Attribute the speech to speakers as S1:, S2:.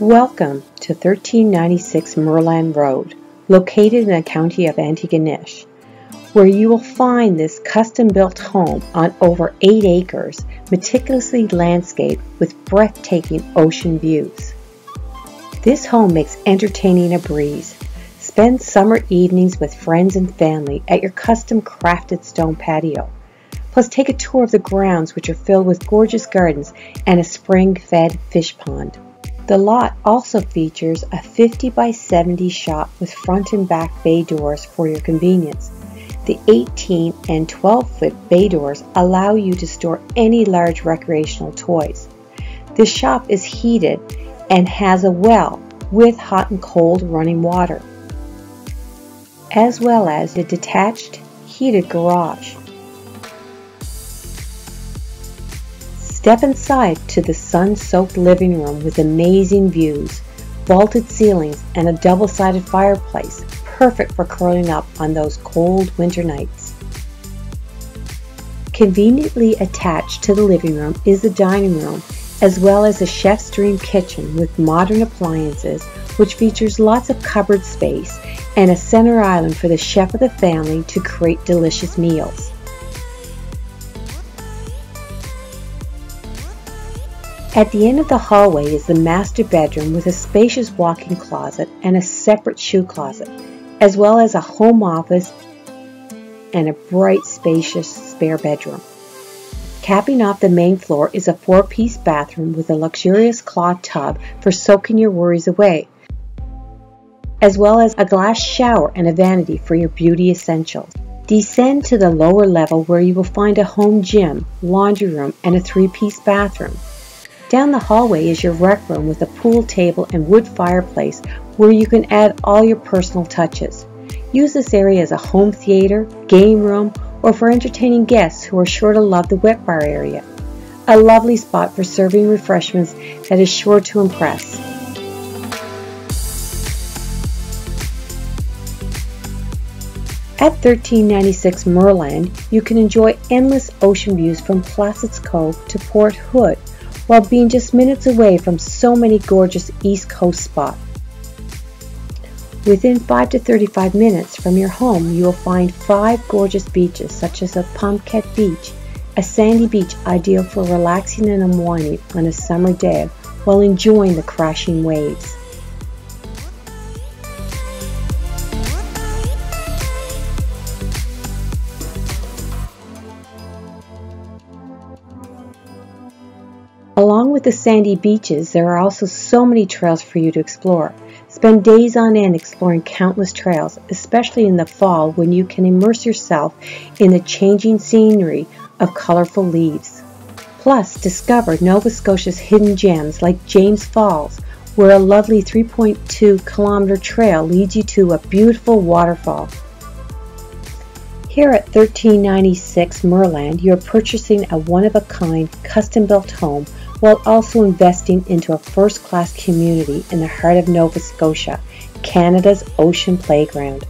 S1: Welcome to 1396 Merland Road, located in the county of Antigonish, where you will find this custom-built home on over 8 acres, meticulously landscaped with breathtaking ocean views. This home makes entertaining a breeze. Spend summer evenings with friends and family at your custom crafted stone patio. Plus take a tour of the grounds which are filled with gorgeous gardens and a spring-fed fish pond. The lot also features a 50 by 70 shop with front and back bay doors for your convenience. The 18 and 12 foot bay doors allow you to store any large recreational toys. The shop is heated and has a well with hot and cold running water, as well as a detached heated garage. Step inside to the sun-soaked living room with amazing views, vaulted ceilings, and a double-sided fireplace, perfect for curling up on those cold winter nights. Conveniently attached to the living room is the dining room, as well as a chef's dream kitchen with modern appliances, which features lots of cupboard space and a center island for the chef of the family to create delicious meals. At the end of the hallway is the master bedroom with a spacious walk-in closet and a separate shoe closet, as well as a home office and a bright, spacious spare bedroom. Capping off the main floor is a four-piece bathroom with a luxurious cloth tub for soaking your worries away, as well as a glass shower and a vanity for your beauty essentials. Descend to the lower level where you will find a home gym, laundry room, and a three-piece bathroom. Down the hallway is your rec room with a pool table and wood fireplace where you can add all your personal touches. Use this area as a home theater, game room, or for entertaining guests who are sure to love the wet bar area. A lovely spot for serving refreshments that is sure to impress. At 1396 Merland, you can enjoy endless ocean views from Placid's Cove to Port Hood while being just minutes away from so many gorgeous East Coast spots. Within 5 to 35 minutes from your home, you will find five gorgeous beaches such as a Pomquet Beach, a sandy beach ideal for relaxing and unwinding on a summer day while enjoying the crashing waves. Along with the sandy beaches, there are also so many trails for you to explore. Spend days on end exploring countless trails, especially in the fall when you can immerse yourself in the changing scenery of colorful leaves. Plus, discover Nova Scotia's hidden gems like James Falls, where a lovely 3.2 kilometer trail leads you to a beautiful waterfall. Here at 1396 Merland, you're purchasing a one-of-a-kind custom-built home while also investing into a first class community in the heart of Nova Scotia, Canada's ocean playground.